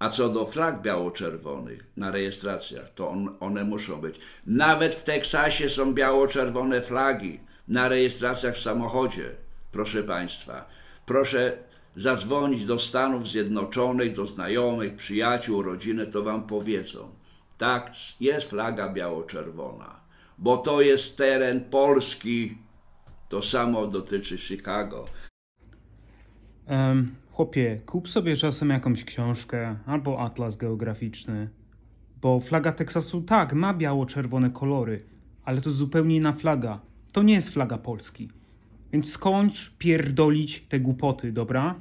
A co do flag biało-czerwonych na rejestracjach, to on, one muszą być. Nawet w Teksasie są biało-czerwone flagi na rejestracjach w samochodzie, proszę Państwa. Proszę zadzwonić do Stanów Zjednoczonych, do znajomych, przyjaciół, rodziny, to Wam powiedzą. Tak, jest flaga biało-czerwona, bo to jest teren Polski. To samo dotyczy Chicago. Chłopie, kup sobie czasem jakąś książkę albo atlas geograficzny. Bo flaga Teksasu tak, ma biało-czerwone kolory, ale to zupełnie inna flaga. To nie jest flaga Polski. Więc skończ pierdolić te głupoty, dobra?